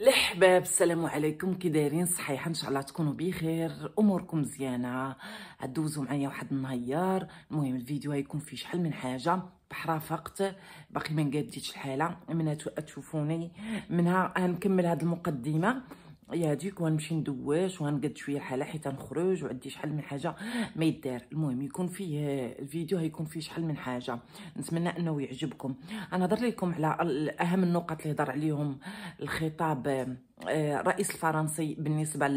الحباب السلام عليكم. كي دايرين صحيح إن شاء الله تكونوا بخير. أموركم مزيانة. دوزوا معايا واحد النهار. المهم الفيديو غيكون فيه شحال من حاجة. بحرافقت باقي ما قاديتش الحالة. منها تشوفوني. منها غنكمل هذه المقدمة. يا هذيك وغنمشي ندواش وغنقد شوية الحاله حيت نخرج وعندي شحال من حاجة ما يدار. المهم يكون فيه الفيديو هيكون فيه شحال من حاجة. نتمنى أنه يعجبكم. أنا هضر لكم على أهم النقط اللي هضر عليهم. الخطاب الرئيس الفرنسي بالنسبة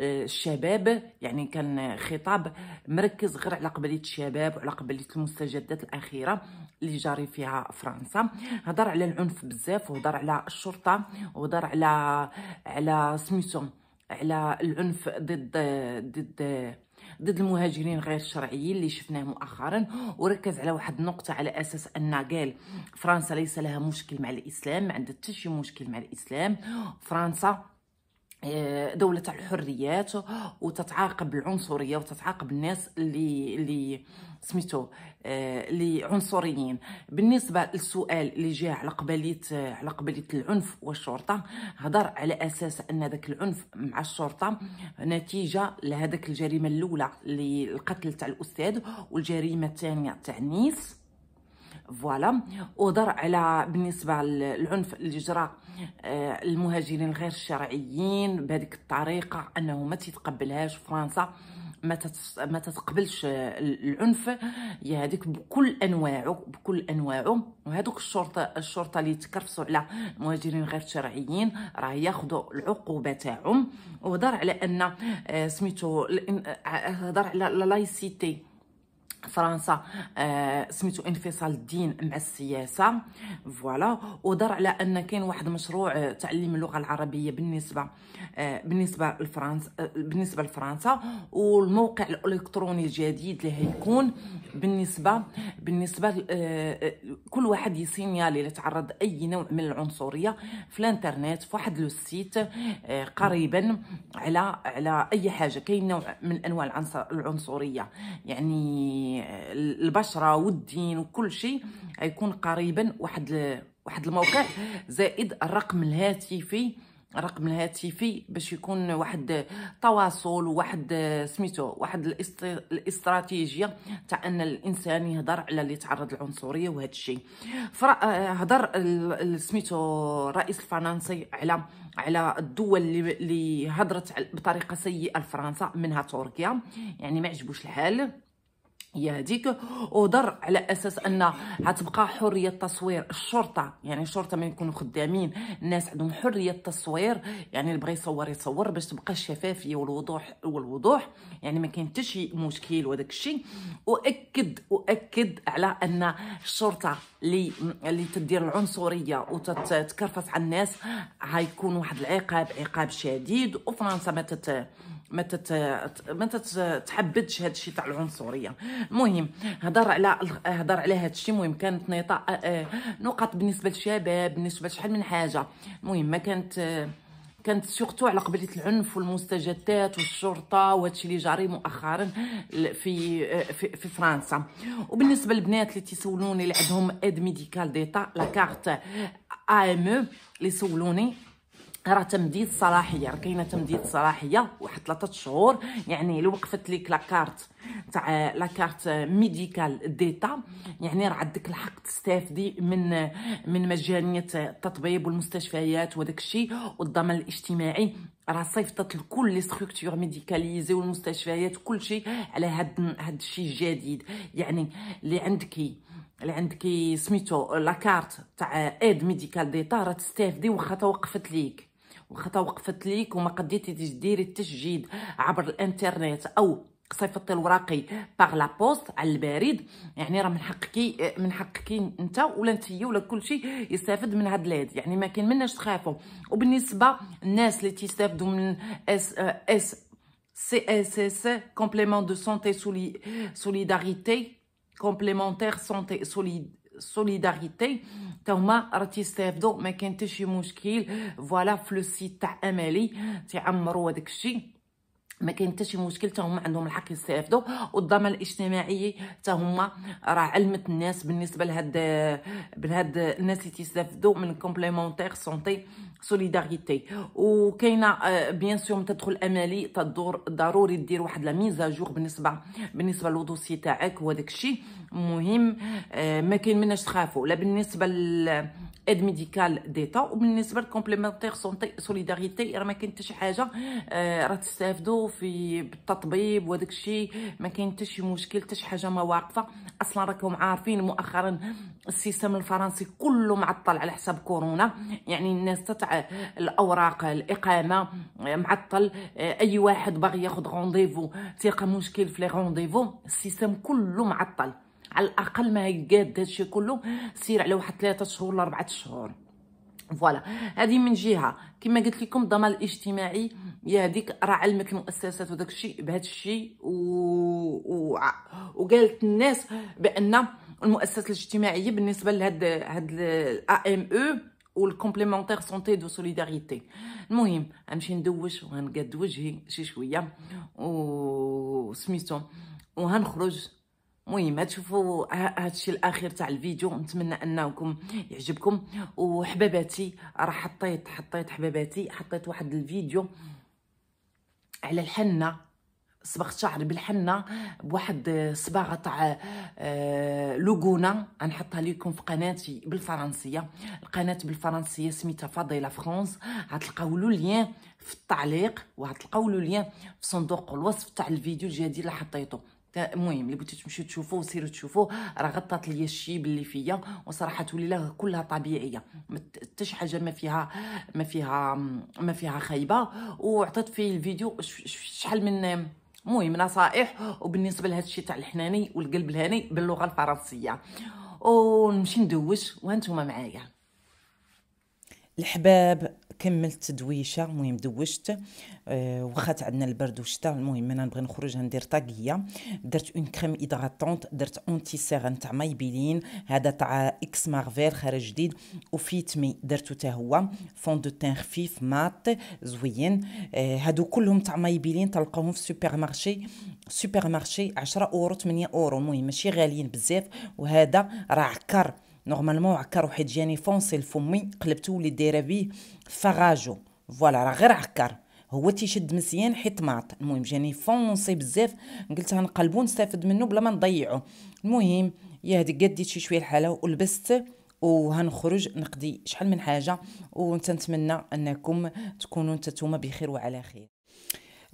للشباب يعني كان خطاب مركز غير على قضيه الشباب وعلى قضيه المستجدات الأخيرة اللي جاري فيها فرنسا. هضر على العنف بزاف وهضر على الشرطة وهضر على على سميتو على العنف ضد ضد ضد المهاجرين غير الشرعيين اللي شفناه مؤخرا وركز على واحد النقطة على أساس أن قال فرنسا ليس لها مشكل مع الإسلام ما عندها حتى شي مشكل مع الإسلام. فرنسا دولة الحريات وتتعاقب العنصرية وتتعاقب الناس اللي اللي سميتو آه، اللي عنصريين. بالنسبة للسؤال اللي جاء على قبلية على قبلية العنف والشرطة هضر على أساس أن ذاك العنف مع الشرطة نتيجة لهذاك الجريمة الأولى للقتل تاع الأستاذ والجريمة الثانية تاع نيس. فوالا ودر على بالنسبة للعنف اللي جرى آه، المهاجرين الغير الشرعيين بهذيك الطريقة أنه ما تتقبلهاش فرنسا ما ما تتقبلش العنف. يا هذيك بكل أنواعه بكل أنواعه. وهذوك الشرطة الشرطة اللي تكرفسوا على المهاجرين غير الشرعيين راه ياخذوا العقوبة تاعهم. وهضر على أن آه، سميتو هضر على laïcité فرنسا آه سميتو انفصال الدين مع السياسة. voilà. ودار على أن كاين واحد مشروع آه، تعليم اللغة العربية بالنسبة آه بالنسبة لفرنسا بالنسبة لفرنسا. والموقع الإلكتروني الجديد اللي هيكون بالنسبة بالنسبة كل واحد ي signaler اللي تعرض أي نوع من العنصرية في الإنترنت في واحد لو سيت قريبا على على أي حاجة. كاين نوع من أنواع العنصرية. يعني البشرة والدين وكل شيء غيكون قريبا واحد واحد الموقع. زائد الرقم الهاتفي الرقم الهاتفي باش يكون واحد تواصل وواحد سميتو واحد الاستراتيجية تاع أن الإنسان يهضر على اللي تعرض للعنصرية وهذا الشيء. هضر سميتو الرئيس الفرنسي على على الدول اللي هضرت بطريقة سيئة لفرنسا منها تركيا. يعني ما عجبوش الحال. هي هذيك ودر على أساس أن غتبقى حرية التصوير. الشرطة يعني الشرطة ما يكونوا خدامين. الناس عندهم حرية التصوير. يعني اللي بغى يصور يصور باش تبقى الشفافية والوضوح والوضوح. يعني ما كاين حتى شي مشكل وداك الشيء وأكد وأكد على أن الشرطة اللي اللي تدير العنصرية وتتكرفس على الناس غيكون واحد العقاب عقاب شديد. وفرنسا ما تت ما تت ما تتحبدش هذا الشيء تاع العنصرية. المهم هضر على هضر على هذا الشيء المهم كانت نقط بالنسبة للشباب بالنسبة لشحال من حاجة. المهم ما كانت كانت سورتو على قضيه العنف والمستجدات والشرطة وهادشي اللي جاري مؤخرا في في, في فرنسا. وبالنسبة للبنات اللي تيسولوني اللي عندهم aide médicale d'État la carte AME اللي سولوني راه تمديد صلاحية راه كاينة تمديد صلاحية واحد ثلاثة شهور. يعني لو وقفت لك la carte تاع la carte médicale d'État يعني راه عندك الحق تستافدي من من مجانية التطبيب والمستشفيات وداك الشيء. والضمان الاجتماعي راه صيفطت لكل les structures médicalisées والمستشفيات كل شيء على هاد هاد الشيء الجديد. يعني اللي عندك اللي عندك سميتو la carte تاع aide médicale d'état راه تستافدي واخا توقفت ليك. واخا توقفت ليك وما قديتي ديري التسجيل عبر الانترنت أو صيفطي الوراقي par la poste على البريد. يعني راه من حقك من حقك أنت ولا انتي ولا كل شيء يستافد من هاد l'aide يعني ما كاين مناش تخافوا. وبالنسبة الناس اللي تيستافدوا من SS CSS complément de santé solidarité complémentaire santé solid solidarité تا هما راه تيستافدوا ما كاين حتى شي مشكل voilà في le site تاع Ameli تيعمروا هذاك الشيء ما كاين حتى شي مشكل حتى هما عندهم الحق يستافدوا والضمان الاجتماعي حتى هما راه علمت الناس بالنسبة لهاد بهاد الناس اللي تيستافدوا من complémentaire santé solidarité وكاينه bien sûr تدخل Ameli تدور ضروري دير واحد la mise à jour بالنسبة بالنسبة le dossier تاعك وهذاك الشيء مهم ما كاين مناش تخافوا لا بالنسبة aide médicale d'état وبالنسبه لل complémentaire santé solidarité راه ما كاين حتى شي حاجة راه تستافدوا في بالتطبيب وداك الشيء ما كاين حتى شي مشكل حتى شي حاجة ما واقفه أصلا راكم عارفين مؤخرا ال système الفرنسي كله معطل على حساب كورونا. يعني الناس تتع الأوراق الإقامة معطل. أي واحد باغي ياخذ rendez-vous تلقى مشكل في les rendez-vous ال système كله معطل. على الأقل ما هكاد هادشي كله سير على واحد ثلاثة شهور ل 4 شهور. voilà هذه من جهة. كما قلت لكم الضمان الاجتماعي يا هذيك راه علمك المؤسسات وداك الشيء بهذا الشيء. و... و... وقالت الناس بأن المؤسسات الاجتماعية بالنسبة لهاد هاد ال AME أو وال complémentaire santé de solidarité المهم غنمشي ندوش وغنقاد وجهي شي شوية. و سميتو. وهنخرج المهم تشوفوا هادشي الأخير تاع الفيديو. نتمنى أنكم يعجبكم. وحباباتي راه حطيت حطيت حباباتي حطيت واحد الفيديو على الحنة صبغت شعري بالحنة بواحد صباغة تاع آه Logona. غنحطها لكم في قناتي بالفرنسية. القناة بالفرنسية سميتها فضيله فرونس غتلقاو le lien في التعليق وغتلقاو le lien في صندوق الوصف تاع الفيديو الجديد اللي حطيته المهم اللي بغيتو تمشيو تشوفوه سيروا تشوفوه راه غطات ليا الشيب اللي فيا وصراحة تولي لها كلها طبيعية. حتى شي حاجة ما فيها ما فيها ما فيها خايبة. وعطيت في الفيديو شحال من المهم نصائح. وبالنسبة لهذا الشيء تاع الحناني والقلب الهاني باللغة الفرنسية. ونمشي ندوش وأنتم معايا. الحباب كملت تدويشه المهم دوشت. أه وخات عندنا البرد والشتاء المهم أنا نبغي نخرج ندير طاقية. درت اون كريم ايدغاتونت درت اونتي سيغن تاع مايبيلين. هذا تاع إكس مارفيل خارج جديد. وفيتمي درتو حتى هو. فون دو تان خفيف مات زوين. أه هادو كلهم تاع مايبيلين تلقاوهم في سوبر مارشي سوبر مارشي 10 أورو 8 أورو. المهم ماشي غاليين بزاف. وهذا راه عكر نورمالمون عكا روحي تجاني فونسي لفمي قلبتو ولي دايره بيه فراجو فوالا راه غير عكر هو تيشد مزيان حيت ماط المهم جاني فونسي بزاف قلت غنقلبو نستافد منه بلا ما نضيعو المهم يا هادي قديت شي شوية الحاله ولبست وهنخرج نقضي شحال من حاجة ونتمنى انكم تكونوا نتوما بخير وعلى خير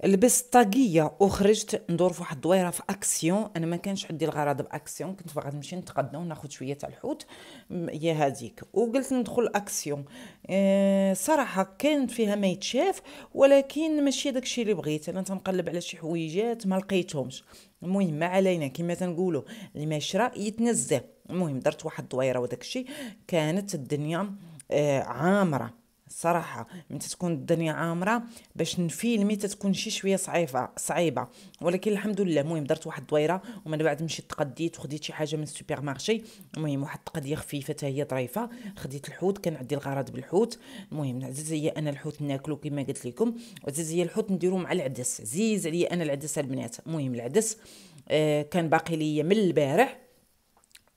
لبست طاقية وخرجت ندور في واحد الدويرة في أكسيون. أنا ما كانش عندي الغرض بأكسيون كنت باغا نمشي نتقدى وناخذ شوية تاع الحوت. يا هذيك. وقلت ندخل أكسيون. أه صراحة كانت فيها ما يتشاف ولكن ماشي داكشي اللي بغيت. أنا تنقلب على شي حويجات ما لقيتهمش. المهم ما علينا كما تنقولوا اللي ما يشرى يتنزه. المهم درت واحد الدويرة وداكشي. كانت الدنيا أه عامرة. صراحة من تكون الدنيا عامرة باش نفيلمي تتكون شي شوية صعيبه صعيبة. ولكن الحمد لله المهم درت واحد الدويرة ومن بعد مشيت تقديت وخديت شي حاجة من السوبر مارشي المهم واحد التقدية خفيفة حتى هي ظريفه خديت الحوت كان عندي الغرض بالحوت. المهم عزيز عليا أنا الحوت ناكلو كما قلت لكم. وعزيز عليا الحوت نديرو مع العدس. عزيز عليا أنا العدس البنات. المهم العدس آه كان باقي ليا من البارح.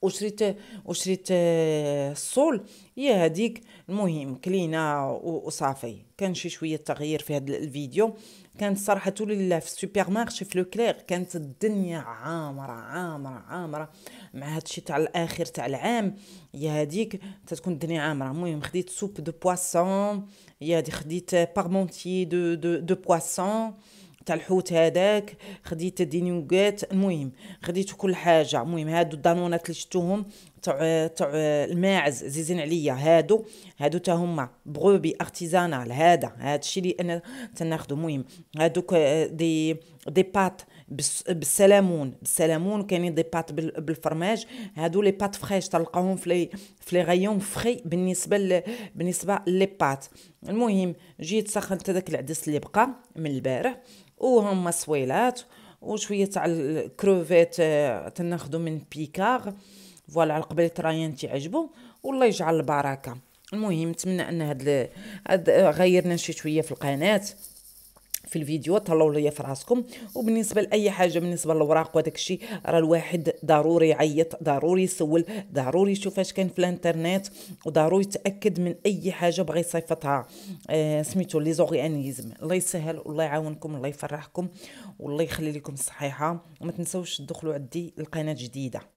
وشريت وشريت ال sole. هي هذيك المهم كلينا وصافي. كان شي شوية تغيير في هذا الفيديو. كانت صراحة لله في ال supermarché في لوكلير كانت الدنيا عامرة عامرة عامرة. مع هذا الشيء تاع الآخر تاع العام. هي هذيك تتكون الدنيا عامرة. المهم خديت سوب دو بواسون هي هذه خديت بارمونتي دو دو, دو بواسون تاع الحوت هذاك خديت دي نيوغات المهم خديت كل حاجة المهم هادو الدانونات اللي شفتوهم تاع تاع الماعز عزيزين عليا. هادو هادو تا هما بغوبي ارتيزانال. هذا هذا الشيء اللي أنا تناخذو المهم هادوك دي des pâtes بال saumon. بال saumon كاينين des pâtes بال fromage. هادو les pâtes fraîches تلقاهم في les في les rayons frais بالنسبة ل... بالنسبة les pâtes. المهم جيت سخنت هذاك العدس اللي بقى من البارح وهما صويلات وشوية تاع الكروفيت آه، تناخذو من Picard. voilà على قبل ترايان تعجبو والله يجعل البركة. المهم نتمنى أن هاد, هاد غيرنا شي شوية في القناة في الفيديو طلعوا ليا في راسكم. وبالنسبة لأي حاجة بالنسبة للوراق وداك الشيء راه الواحد ضروري يعيط ضروري يسول ضروري يشوف اش كاين في الانترنت وضروري يتأكد من أي حاجة بغى يصيفطها. آه سميتو لي زورغانيزم الله يسهل والله يعاونكم الله يفرحكم والله يخلي لكم الصحيحة. وما تنسوش تدخلوا عندي القناه جديدة.